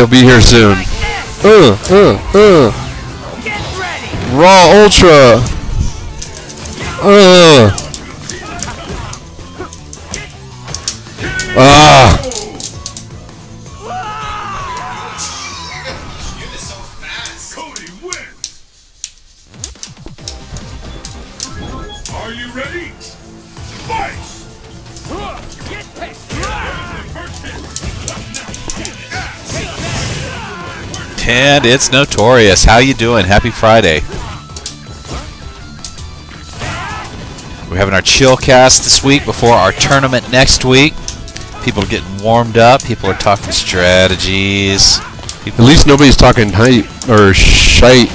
He'll be here soon. Uh, uh, uh. Raw Ultra. Uh. Ah. And it's notorious. How you doing? Happy Friday. We're having our chill cast this week before our tournament next week. People are getting warmed up. People are talking strategies. At least nobody's talking hype or shite.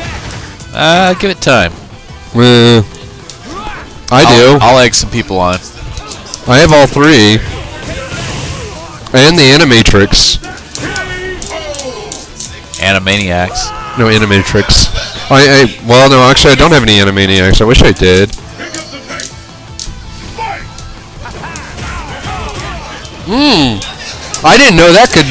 Uh, give it time. Uh, I do. I'll, I'll egg some people on. I have all three. And the Animatrix. Animaniacs. No, Animatrix. I, I, well, no, actually, I don't have any Animaniacs. I wish I did. Pick up the pace. Fight! Hmm. I didn't know that could.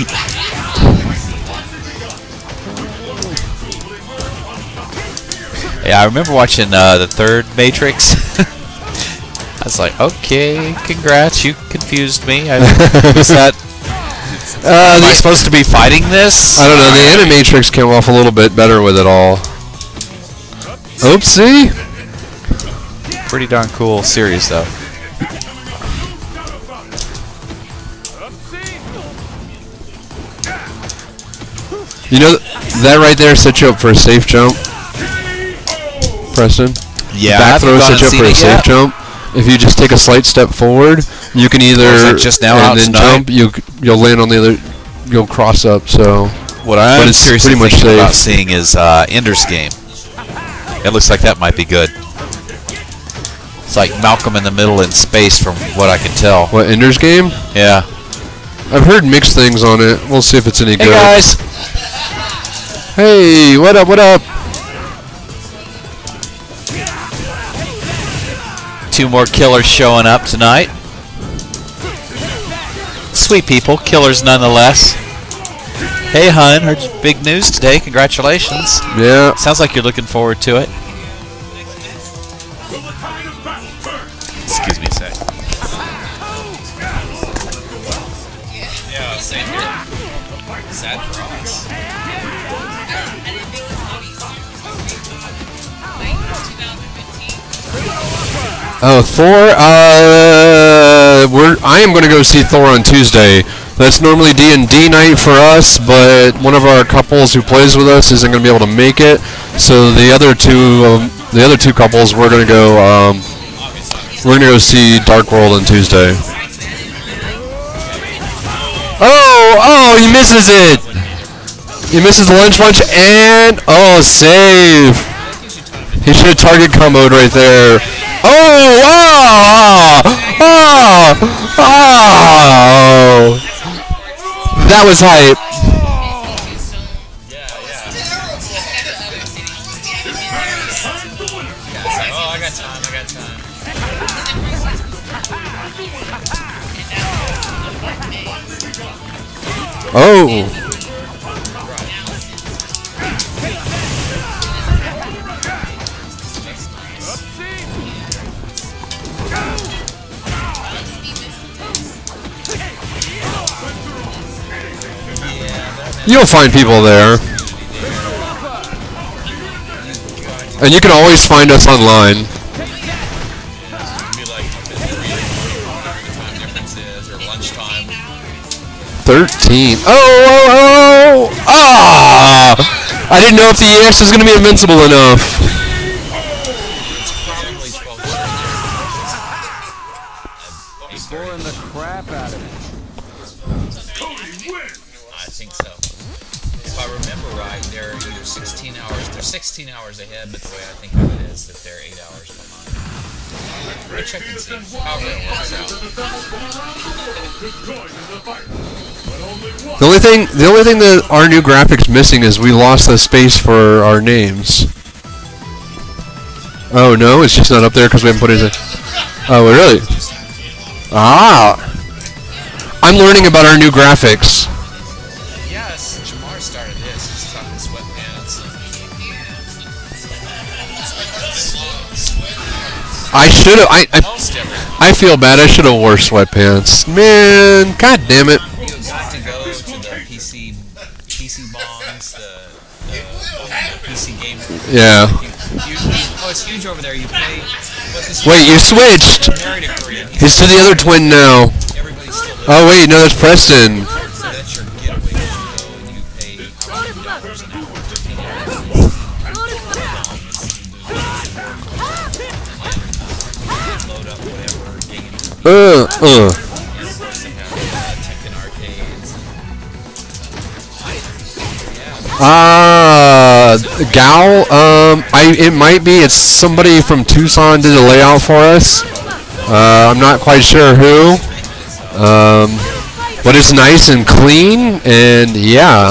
Yeah, I remember watching uh, the third Matrix. I was like, okay, congrats, you confused me. I, is that? Uh, Am I supposed to be fighting this? I don't know. The Animatrix came off a little bit better with it all. Oopsie. Pretty darn cool series, though. You know that right there sets you up for a safe jump, Preston. Yeah, Back throw sets you up for a safe yet. jump. If you just take a slight step forward, you can either just now and then tonight? jump. You you'll land on the other. You'll cross up. So What I'm seriously pretty much thinking about seeing is uh, Ender's Game. It looks like that might be good. It's like Malcolm in the Middle in space, from what I can tell. what Ender's Game? Yeah. I've heard mixed things on it. We'll see if it's any Hey good. guys. Hey, what up? What up? Two more killers showing up tonight. Sweet people, killers nonetheless. Hey, hun, heard big news today. Congratulations. Yeah. Sounds like you're looking forward to it. Oh, Thor. Uh, we're. I am going to go see Thor on Tuesday. That's normally D and D night for us, but one of our couples who plays with us isn't going to be able to make it. So the other two, um, the other two couples, we're going to go. Um, we're going to go see Dark World on Tuesday. Oh, oh, he misses it. He misses the lunge punch and oh, save. He should have target comboed right there. Oh, that was hype. oh, oh, oh. That was hype. Oh, You'll find people there. And you can always find us online. Or lunchtime. 13. Oh, oh, oh! Ah! I didn't know if the EX was going to be invincible enough. The only thing, the only thing that our new graphics missing is we lost the space for our names. Oh no, it's just not up there because we haven't put it. In. Oh really? Ah. I'm learning about our new graphics. I should have. I, I. I feel bad. I should have wore sweatpants. Man, god damn it. You got to go to the PC, PC bangs, the, the PC game. Yeah. You, you, oh, it's huge over there. You this? Wait, you switched. He's to the other twin now. Everybody's still there. Oh wait, no, that's Preston. Uh, uh. Arcades. Uh, Gal, um, I, it might be, it's somebody from Tucson did a layout for us. Uh, I'm not quite sure who. Um, but it's nice and clean, and yeah.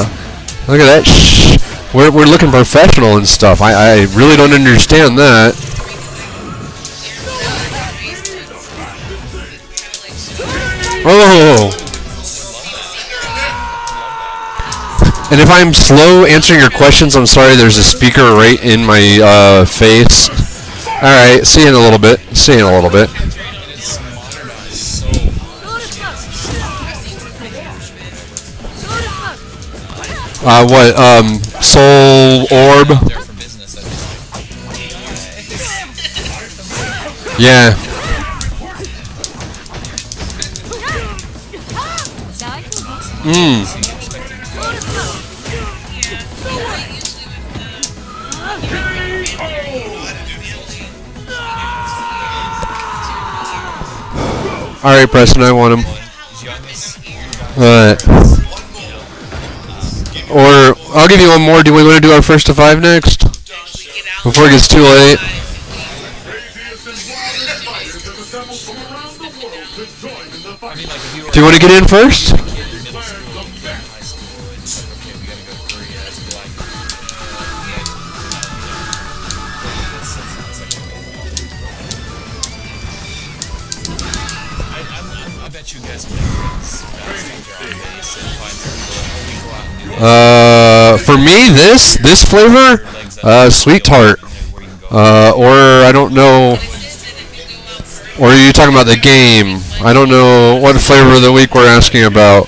Look at that. Shh. We're, we're looking professional and stuff. I, I really don't understand that. And if I'm slow answering your questions, I'm sorry. There's a speaker right in my uh, face. All right, see you in a little bit. See you in a little bit. Uh, what? Um, Soul Orb. Yeah. Mm. All right, Preston, I want him. Alright. Or I'll give you one more. Do we want to do our first to five next? Before it gets too late. Do you want to get in first? For me, this this flavor, uh, sweet tart. Uh, or I don't know. Or are you talking about the game? I don't know what flavor of the week we're asking about.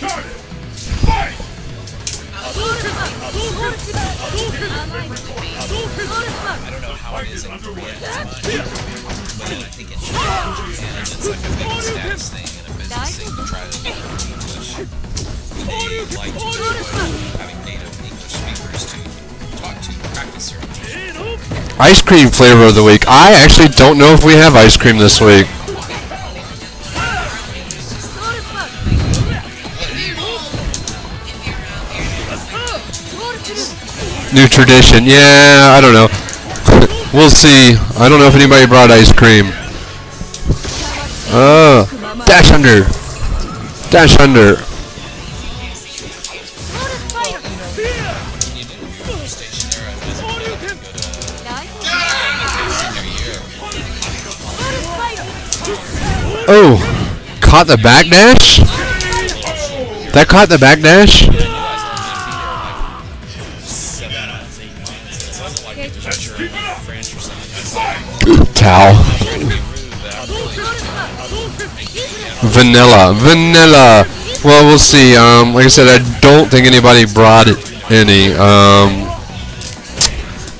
Ice cream flavor of the week. I actually don't know if we have ice cream this week. New tradition. Yeah, I don't know. we'll see. I don't know if anybody brought ice cream. Oh, dash under. Dash under. Oh, caught the backdash? That caught the or something. Towel. Vanilla. Vanilla. Well, we'll see. Um, like I said, I don't think anybody brought any. Um,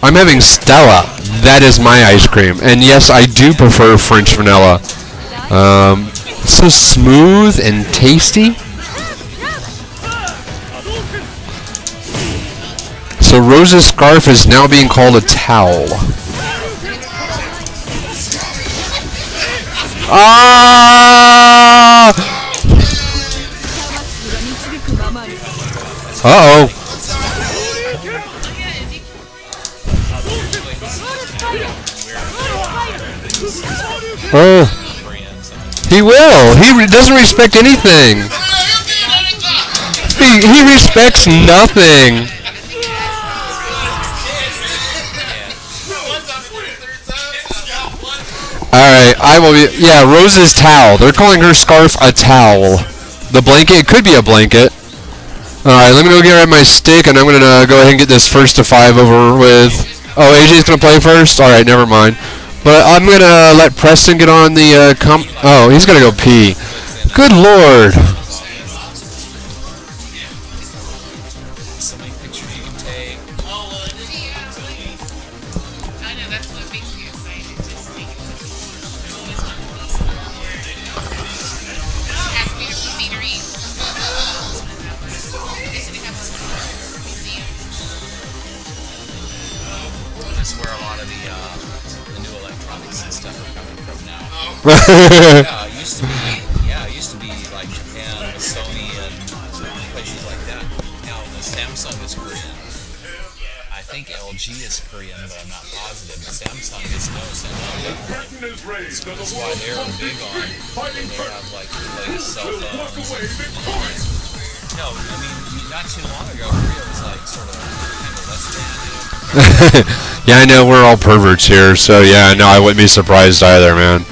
I'm having Stella. That is my ice cream. And yes, I do prefer French vanilla. Um, so smooth and tasty. So Rose's scarf is now being called a towel. Ah! Uh oh. He re- doesn't respect anything. He, he respects nothing. Alright, I will be. Yeah, Rose's towel. They're calling her scarf a towel. The blanket, could be a blanket. Alright, let me go get my stick, and I'm gonna uh, go ahead and get this first to five over with. Oh, AJ's gonna play first? Alright, never mind. But I'm gonna let Preston get on the uh, com- Oh, he's gonna go pee. Good lord. Yeah, it used to be. Yeah, it used to be like Japan Sony and places like that. Now the Samsung is Korean. I think LG is Korean, but I'm not positive. But Samsung is no Samsung. Curtain is raised and the That's why they're big on. They have like latest cell phones. victorious. No, I mean not too long ago, Korea was like sort of kind of less than. yeah, I know we're all perverts here, so yeah, no, I wouldn't be surprised either, man.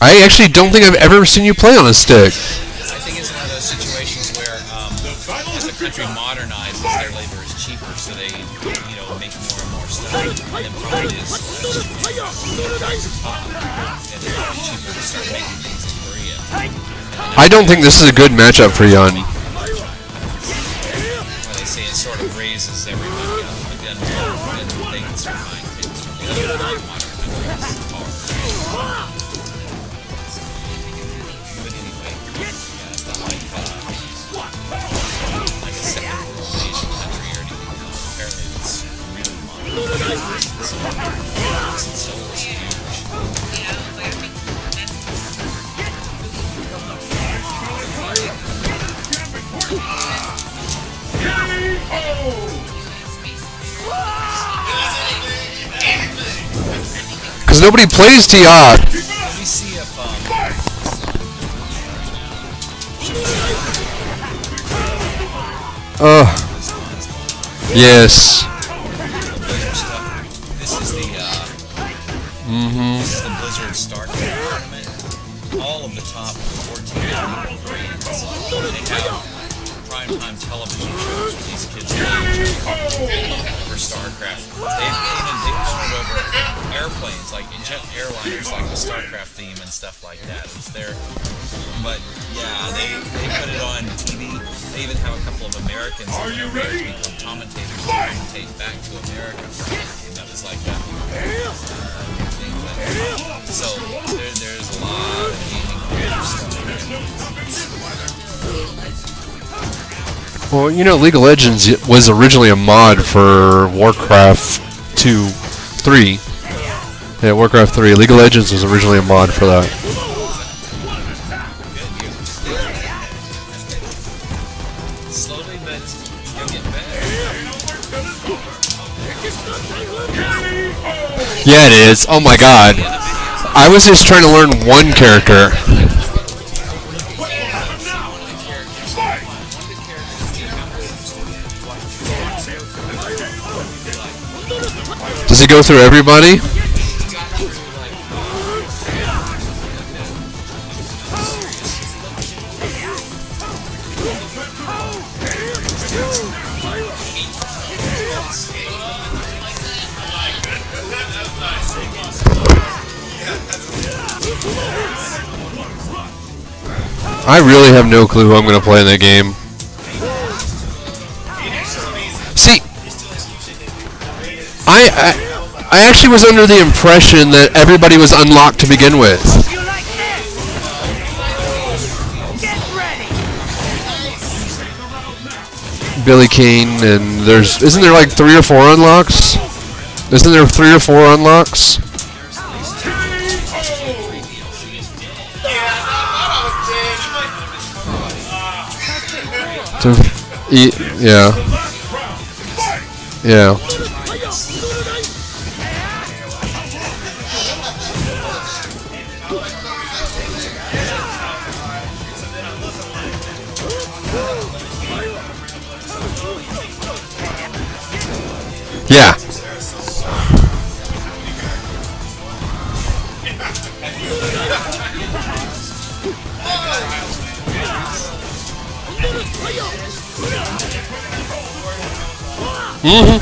I actually don't think I've ever seen you play on a stick. I think it's one of those situations where, um, as the country modernizes, their labor is cheaper, so they, you know, make more and more stuff. And then probably is top, and it's probably cheaper to start making things in Korea. I don't think this is a good matchup for Yun. Because nobody plays um, Oh. Yes. Americans Are you ready? to become commentators to commentate back to America for a game that was like that. thing So there, there's a lot of gaming stuff. Well, you know, League of Legends was originally a mod for Warcraft 2, 3. Yeah, Warcraft 3. League of Legends was originally a mod for that. Yeah, it is. Oh my god. I was just trying to learn one character. Does he go through everybody? I really have no clue who I'm going to play in that game. See, I, I I actually was under the impression that everybody was unlocked to begin with. Billy Kane and there's isn't there like three or four unlocks? Isn't there three or four unlocks? To, yeah. Yeah. Mm-hmm.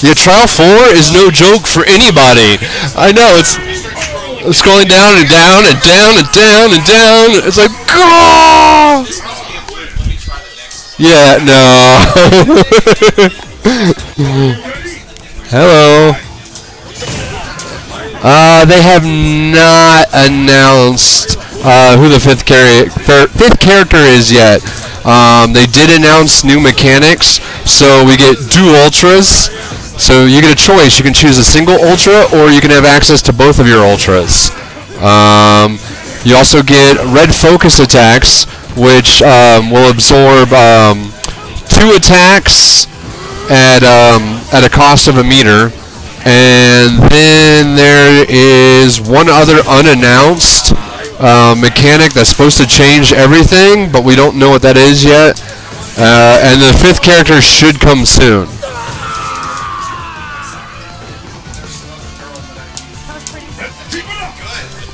Yeah, trial four is no joke for anybody. I know it's going down and down and down and down and down. It's like, oh! Yeah, no. Hello. Uh, they have not announced uh, who the fifth, fifth character is yet. Um, they did announce new mechanics, so we get dual ultras. So you get a choice. You can choose a single ultra, or you can have access to both of your ultras. Um, you also get red focus attacks, which um, will absorb um, two attacks at um, at a cost of a meter, and then there is one other unannounced mechanic that's supposed to change everything, but we don't know what that is yet. Uh, and the fifth character should come soon.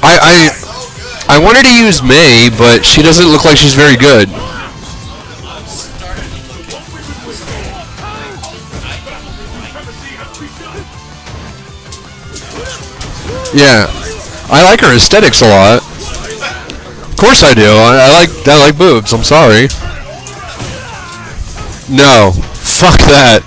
I, I I wanted to use Mai, but she doesn't look like she's very good. Yeah, I like her aesthetics a lot. Of course I do. I, I like I like boobs. I'm sorry. No, fuck that.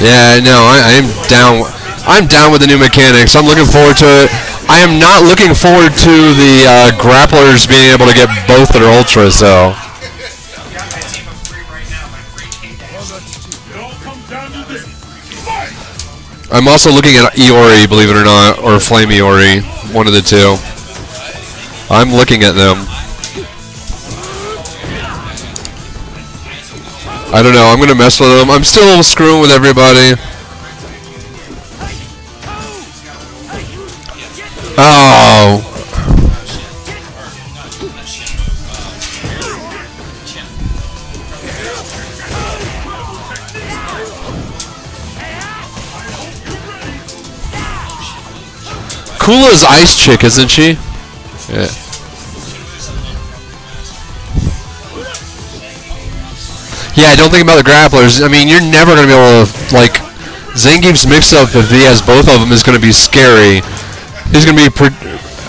yeah, no, I, I'm down. I'm down with the new mechanics. I'm looking forward to it. I am not looking forward to the uh, grapplers being able to get both their ultras though. I'm also looking at Iori, believe it or not, or Flame Iori, one of the two. I'm looking at them. I don't know. I'm gonna mess with them. I'm still screwing with everybody. Oh. Kula's ice chick, isn't she? Yeah. Yeah, don't think about the grapplers. I mean, you're never going to be able to, like, Zangief's mix-up, if he has both of them, is going to be scary. He's going to be...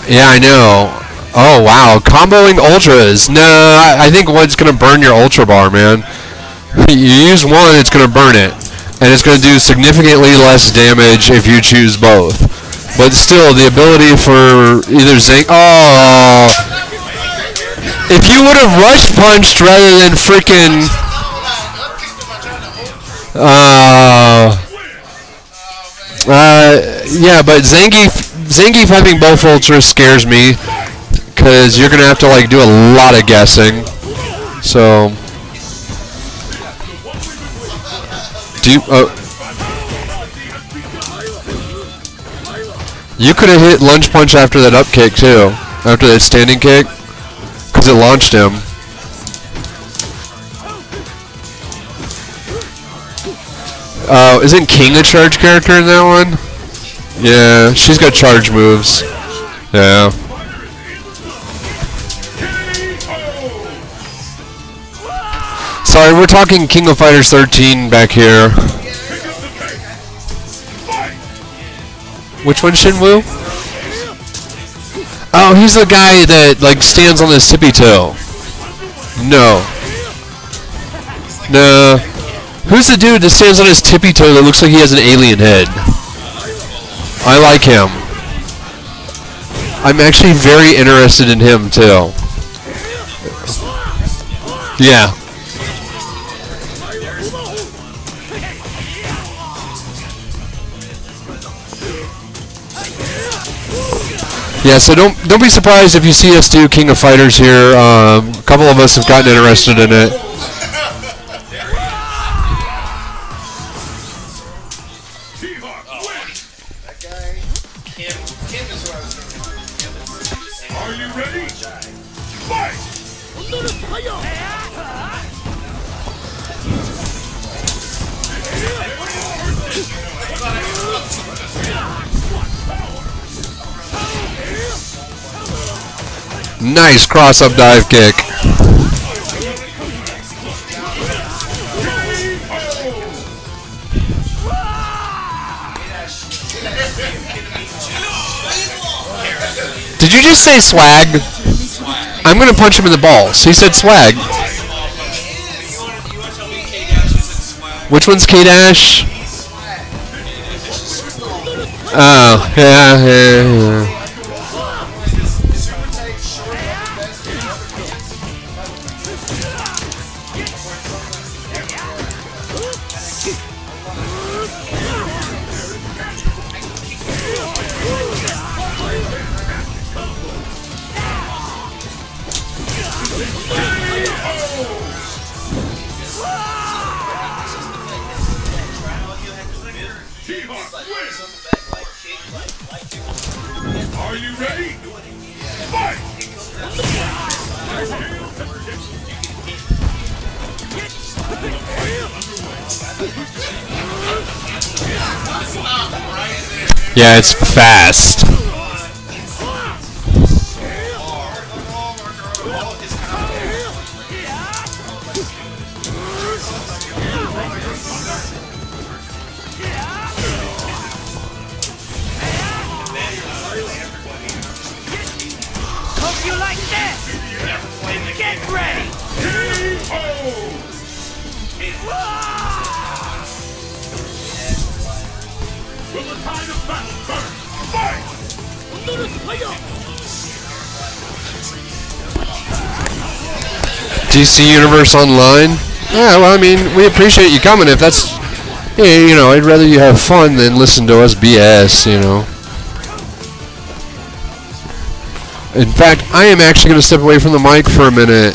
Yeah, I know. Oh, wow. Comboing ultras. No, I, I think one's going to burn your ultra bar, man. You use one, it's going to burn it. And it's going to do significantly less damage if you choose both. But still, the ability for either Zang... Oh! If you would have rush punched rather than freaking... Uh, uh, yeah, but Zangief, Zangief having both ultras scares me because you're gonna have to like do a lot of guessing. So, do you? Uh, you could have hit lunge punch after that up kick too, after that standing kick, because it launched him. Uh, isn't King a charge character in that one? Yeah, she's got charge moves. Yeah. Sorry, we're talking King of Fighters 13 back here. Which one, Shen Woo? Oh, he's the guy that like stands on his tippy toe. No. No. Who's the dude that stands on his tippy toe that looks like he has an alien head? I like him. I'm actually very interested in him too. Yeah. Yeah, so don't don't be surprised if you see us do King of Fighters here. Um, a couple of us have gotten interested in it. Nice cross up dive kick. Did you just say swag? I'm gonna punch him in the balls. He said swag. Which one's K Dash? Oh, yeah, yeah, yeah. It's fast. You like this. Get ready. Tide of battle? Fight! DC Universe Online. Yeah, well, I mean, we appreciate you coming. If that's, you know, I'd rather you have fun than listen to us BS. You know. In fact, I am actually going to step away from the mic for a minute.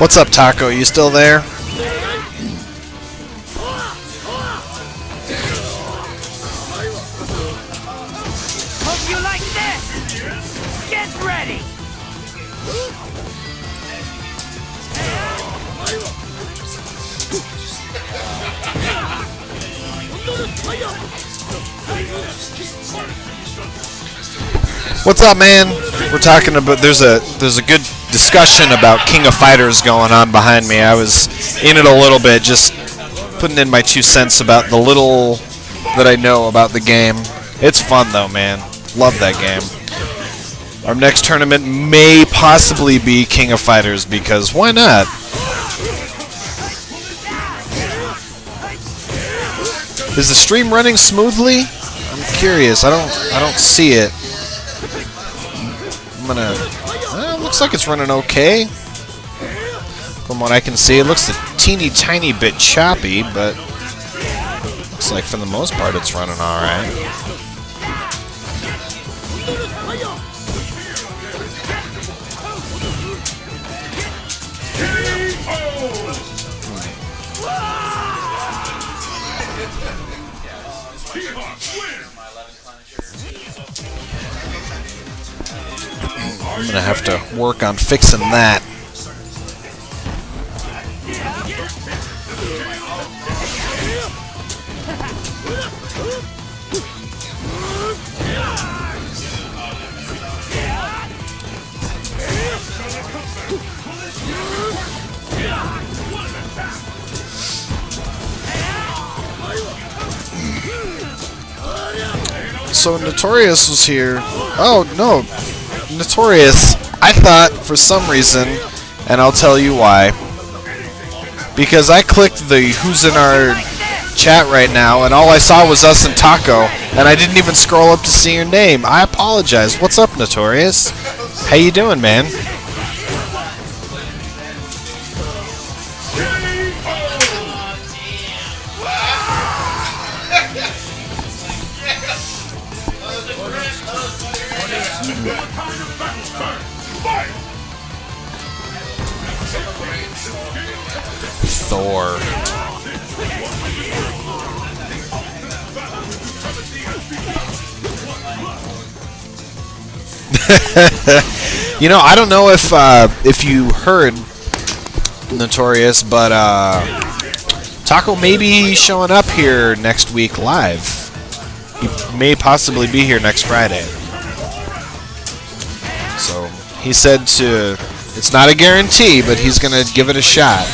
What's up, Taco? You still there? What's up, man? We're talking about there's a there's a good discussion about King of Fighters going on behind me. I was in it a little bit, just putting in my two cents about the little that I know about the game. It's fun though, man. Love that game. Our next tournament may possibly be King of Fighters because why not? Is the stream running smoothly? I'm curious. I don't I don't see it. I'm gonna. Uh, looks like it's running okay. From what I can see, it looks a teeny tiny bit choppy, but looks like for the most part it's running all I'm going to have to work on fixing that. So Notorious was here. Oh, no. Notorious. I thought, for some reason, and I'll tell you why. Because I clicked the who's in our chat right now, and all I saw was us and Taco, and I didn't even scroll up to see your name. I apologize. What's up, Notorious? How you doing, man? you know, I don't know if uh, if you heard Notorious, but uh, Taco may be showing up here next week live. He may possibly be here next Friday. So he said to. It's not a guarantee, but he's gonna give it a shot,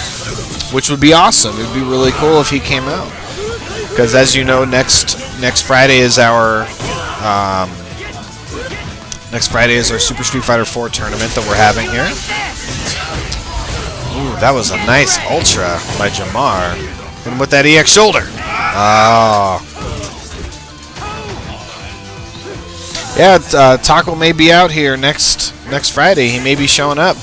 which would be awesome. It would be really cool if he came out. Because as you know, next next Friday is our um, next Friday is our Super Street Fighter 4 tournament that we're having here. Ooh, that was a nice Ultra by Jamar, and with that EX shoulder. Oh. Yeah, uh, Taco may be out here next next Friday. He may be showing up.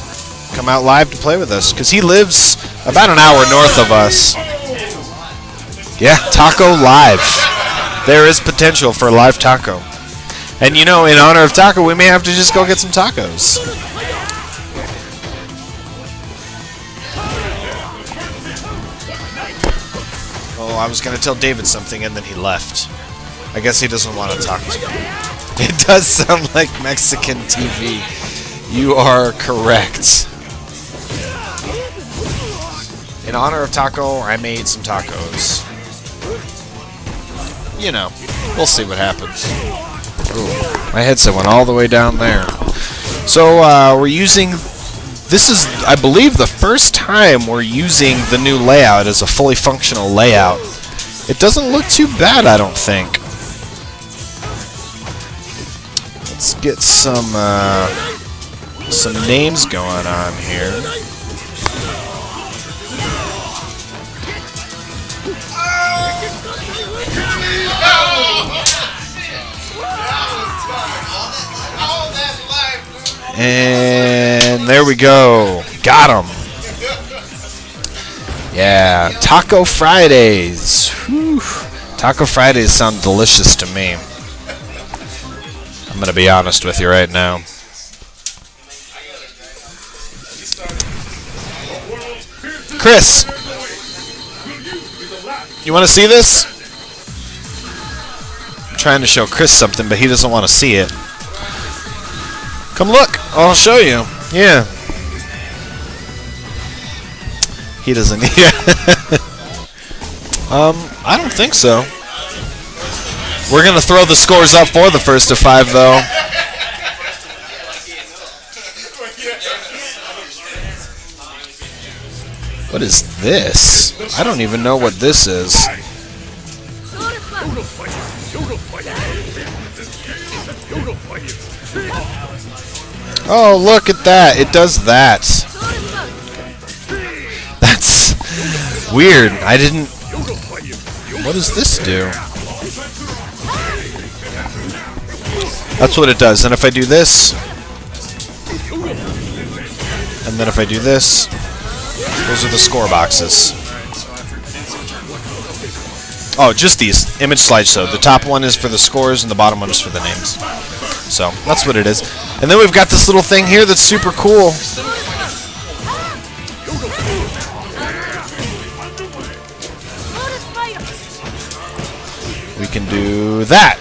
Come out live to play with us because he lives about an hour north of us. Yeah, Taco live. There is potential for live taco. And you know, in honor of taco, we may have to just go get some tacos. Oh, I was gonna tell David something and then he left. I guess he doesn't want to talk to me. It does sound like Mexican TV. You are correct. In honor of taco, I made some tacos. You know, we'll see what happens. Ooh, my headset went all the way down there. So uh, we're using. This is, I believe, the first time we're using the new layout as a fully functional layout. It doesn't look too bad, I don't think. Let's get some uh, some names going on here. And there we go. Got him. Yeah, Taco Fridays. Whew. Taco Fridays sound delicious to me. I'm going to be honest with you right now. Chris, you want to see this? I'm trying to show Chris something, but he doesn't want to see it. Come look. I'll show you. Yeah. He doesn't. Yeah. um, I don't think so. We're gonna throw the scores up for the first to five, though. What is this? I don't even know what this is. Oh, look at that. It does that. That's weird. I didn't... What does this do? That's what it does. And if I do this... And then if I do this... Those are the score boxes. Oh, just these. Image slideshow. The top one is for the scores and the bottom one is for the names. So, that's what it is. And then we've got this little thing here that's super cool. We can do that.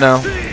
No.